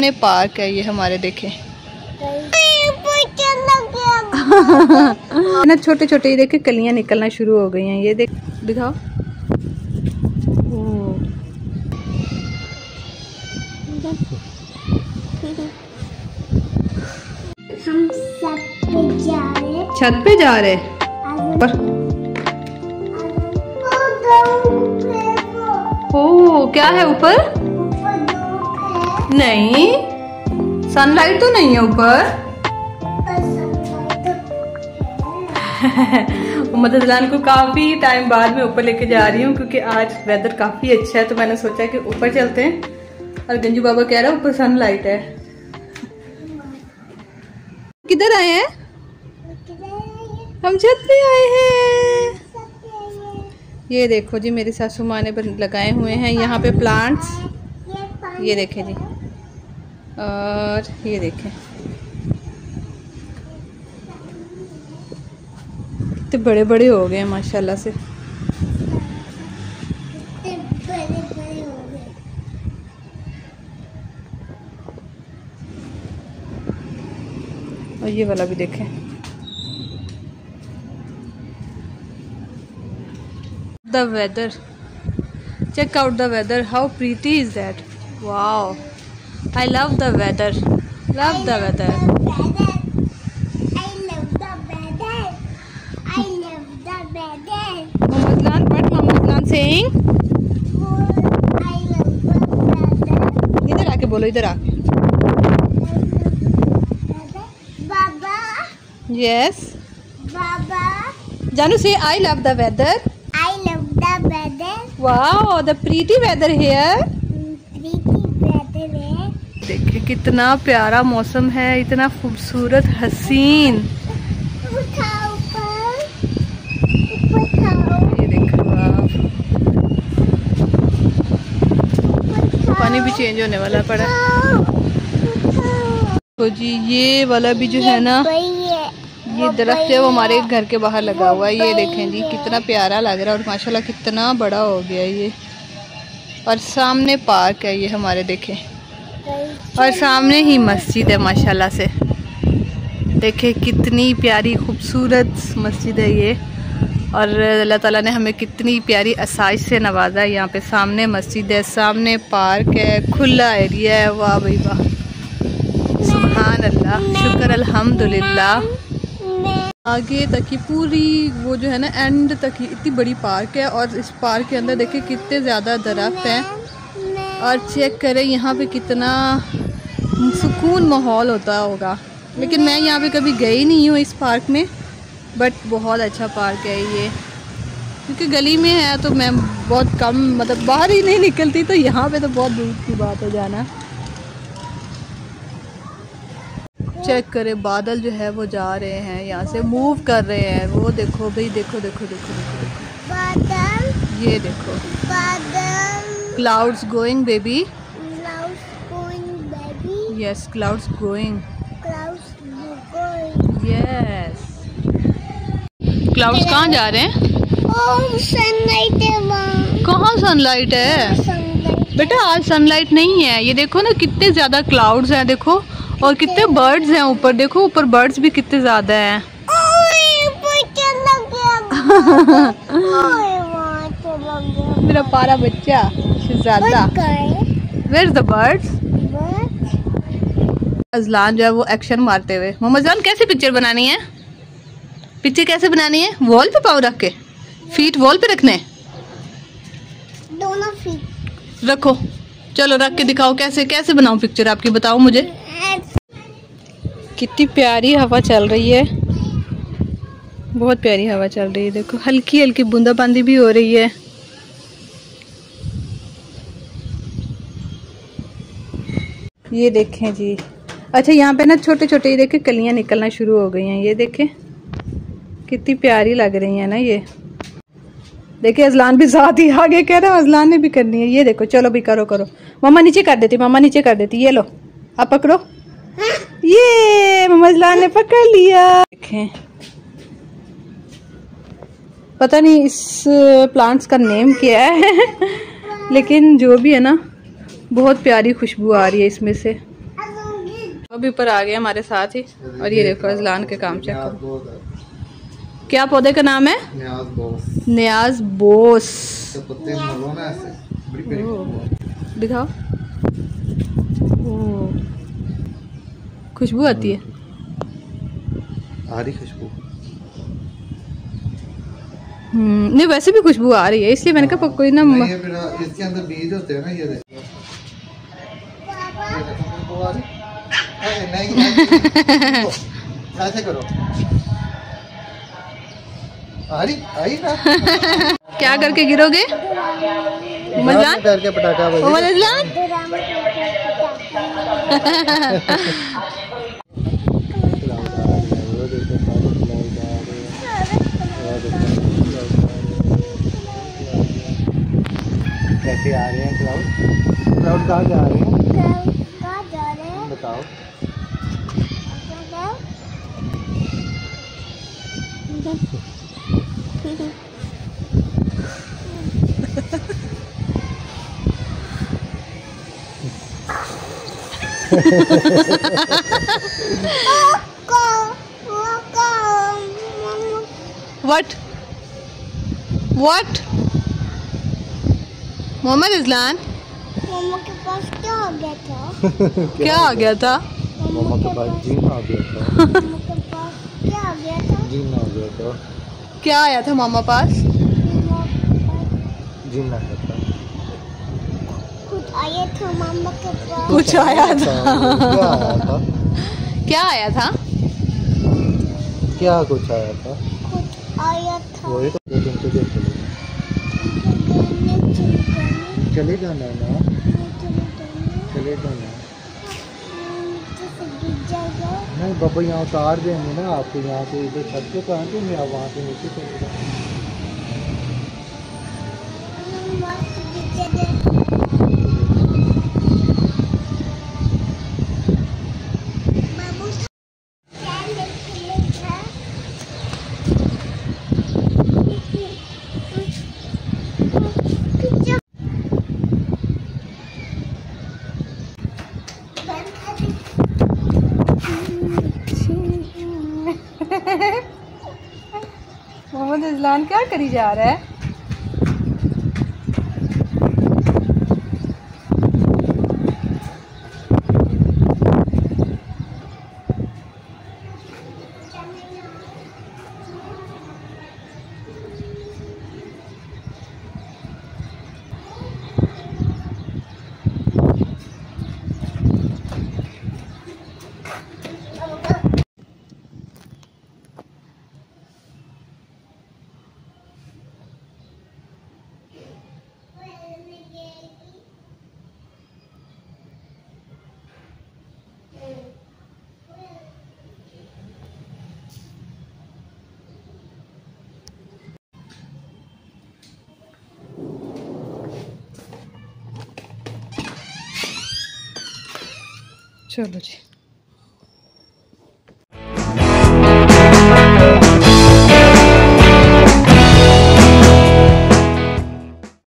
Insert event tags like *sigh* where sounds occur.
Pre park है ये हमारे देखे ना छोटे छोटे ये देखे कलियाँ निकलना शुरू हो गई हैं ये देख दिखाओ हम सब पे जा रहे हैं छत पे जा रहे पर ओ क्या है ऊपर नहीं। सनलाइट तो नहीं है ऊपर। *laughs* मददलान को काफ़ी टाइम बाद में ऊपर लेके जा रही हूँ, क्योंकि आज वेदर काफ़ी अच्छा है तो मैंने सोचा कि ऊपर चलते हैं। और गंजू बाबा कह रहा है ऊपर सनलाइट है। किधर आए हैं? हम छत पे आए हैं। ये देखो जी, मेरी सासू माँ ने लगाए हुए हैं यहाँ पे प्लांट्स ये देखें जी। और ये देखें। तो बड़े बड़े हो गए हैं माशाल्लाह से। और ये वाला भी देखें। The weather check out the weather how pretty is that wow i love the weather love the weather Mamadlan what Mamadlan saying इधर आके बोलो इधर आके Baba, yes Baba, जानू say i love the weather I love the weather. wow the pretty weather here Pretty weather है देखिए कितना प्यारा मौसम है, इतना खूबसूरत हसीन। ये देखो आप। पानी भी चेंज होने वाला पड़ा। तो जी, ये वाला भी जो है ना, ये दरख्त है, वो हमारे घर के बाहर लगा हुआ है। ये देखें जी, कितना प्यारा लग रहा है और माशाल्लाह कितना बड़ा हो गया ये। और सामने पार्क है ये हमारे, देखें। और सामने ही मस्जिद है, माशाल्लाह से। देखें, कितनी प्यारी, खूबसूरत मस्जिद है ये। और अल्लाह ताला ने हमें कितनी प्यारी आसाइश से नवाजा है यहाँ पे। सामने मस्जिद है, सामने पार्क है, खुला एरिया है। वाह भाई वाह। सुबहान अल्लाह शुक्र अल्हम्दुलिल्लाह। आगे तक की पूरी वो जो है ना एंड तक की इतनी बड़ी पार्क है। और इस पार्क के अंदर देखिए कितने ज़्यादा दरख्त हैं। और चेक करें यहाँ पे कितना सुकून माहौल होता होगा। लेकिन मैं यहाँ पे कभी गई नहीं हूँ इस पार्क में बट बहुत अच्छा पार्क है ये। क्योंकि गली में है तो मैं बहुत कम मतलब बाहर ही नहीं निकलती तो यहाँ पे तो बहुत दूर की बात है जाना। चेक करें बादल जो है वो जा रहे हैं यहाँ से मूव कर रहे हैं। वो देखो भाई देखो देखो देखो देखो देखो। बादल। ये देखो। बादल। Clouds going baby clouds going baby. Yes clouds going clouds going. Yes clouds कहाँ जा रहे हैं? Oh sunlight है वहाँ. कहाँ सनलाइट है? Sunlight बेटा आज सनलाइट नहीं है। ये देखो ना कितने ज़्यादा क्लाउड्स हैं देखो। और कितने बर्ड्स हैं ऊपर। देखो ऊपर बर्ड्स भी कितने ज़्यादा हैं। *laughs* मेरा पारा बच्चा। बच गए वेयर द बर्ड्स अजलान जो है वो एक्शन मारते हुए। मोहम्मद जान कैसे पिक्चर बनानी है? पिक्चर कैसे बनानी है? वॉल पे पाँव रख के। फीट वॉल पे रखने? दोनों फीट रखो। चलो रख के दिखाओ कैसे कैसे बनाऊँ पिक्चर आपकी बताओ मुझे। कितनी प्यारी हवा चल रही है। बहुत प्यारी हवा चल रही है देखो। हल्की हल्की बूंदाबांदी भी हो रही है। ये देखें जी। अच्छा यहाँ पे ना छोटे छोटे ये देखें, कलियाँ निकलना शुरू हो गई हैं। ये देखें, कितनी प्यारी लग रही हैं ना ये। देखिए, अजलान भी साथ ही आगे कह रहा है, अजलान ने भी करनी है। ये देखो, चलो भी करो करो। मम्मा नीचे कर देती, मम्मा नीचे कर देती। ये लो, आप पकड़ो। ये, मम्मा अजलान ने पकड़ लिया। देखें। पता नहीं, इस प्लांट्स का नेम क्या है? *laughs* लेकिन जो भी है ना बहुत प्यारी खुशबू आ रही है इसमें से। अभी ऊपर आ गए हमारे साथ ही और ये देखो अजलान के काम चेक करो। क्या पौधे का नाम है? न्याज बोस। न्याज बोस। दिखाओ। खुशबू आती है। आ रही खुशबू। हम्म नहीं वैसे भी खुशबू आ रही है इसलिए मैंने कहा कोई ना इसके अंदर बीज होते हैं ना ये देखो खुशबू आ रही अरे नहीं नहीं। *laughs* ऐसे करो। आ आई ना। क्या करके गिरोगे? मजान करके पटाखा बजे उमर अजलान कैसे आ रहे हैं क्लाउड? क्लाउड कहाँ जा रहे कहाँ जा रहे हैं? बताओ। व्हाट व्हाट मोहम्मद इजलान मम्मा के पास क्या हो गया था क्या आ गया था मम्मा के पास जीन आ गया था मम्मा के पास क्या हो गया था? जीन गया क्या आया था मामा पास? जीन था। कुछ आया था मम्मा के पास? कुछ आया था। क्या आया था? क्या कुछ आया था? कुछ आया था। वही तो दो दिन चले चले जाना ना? चले जाना। नहीं बाबा यहाँ उतार देंगे ना आपको यहाँ से इधर छत पे कहाँ देंगे आप वहाँ से नीचे चले जाओ मोहम्मद इजलान क्या करी जा रहा है? चलो जी।